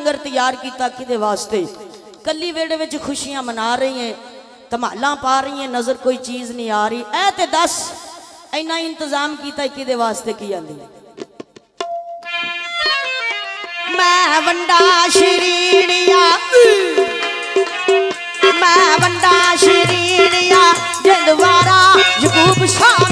لنگر تیار کی تاکی دے واسطے کلی ویڑے ویچ خوشیاں منا رہی ہیں تمہلاں پا رہی ہیں نظر کوئی چیز نہیں آ رہی اے تے دس اینہ انتظام کی تاکی دے واسطے کیا لی میں ونڈا شرینیا میں ونڈا شرینیا جندوارا یقوب شاہ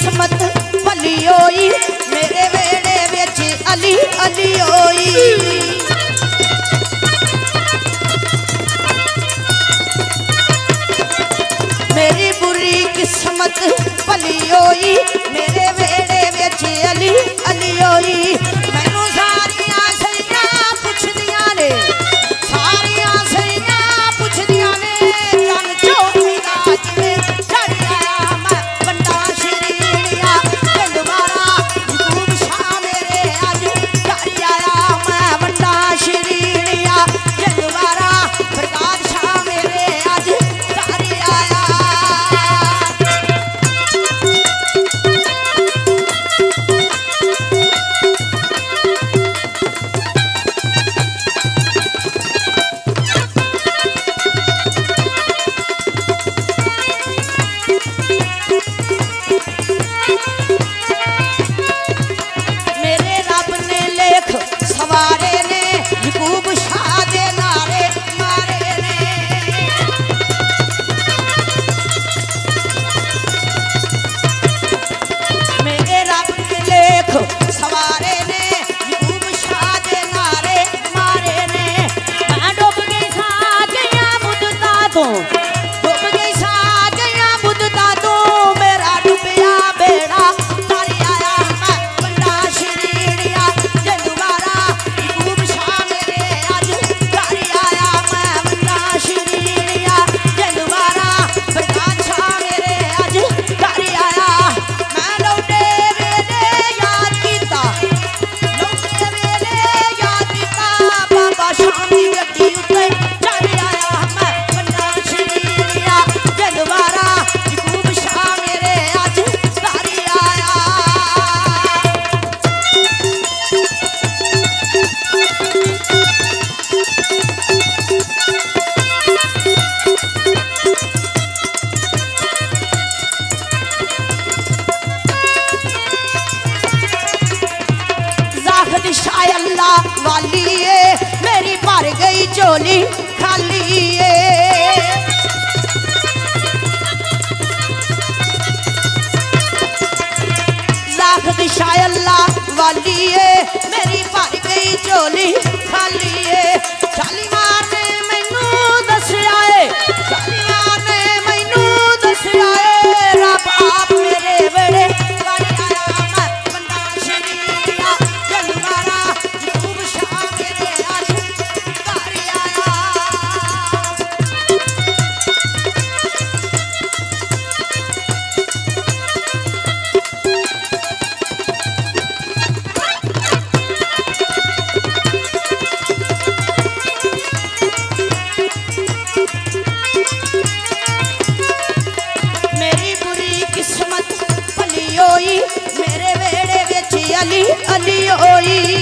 قسمت بھلی ہوئی میرے ویڑے وچ علی علی ہوئی میری بری قسمت بھلی ہوئی میرے ویڑے وچ علی 走。والی ہے میری بھر گئی چولی خالی ہے لاکھ دشا اللہ والی ہے میری بھر گئی چولی خالی ہے چالی مار علی ہوئی